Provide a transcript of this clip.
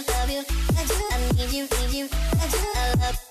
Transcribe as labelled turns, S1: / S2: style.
S1: you, love you, I do, I need you, need you, I do, I love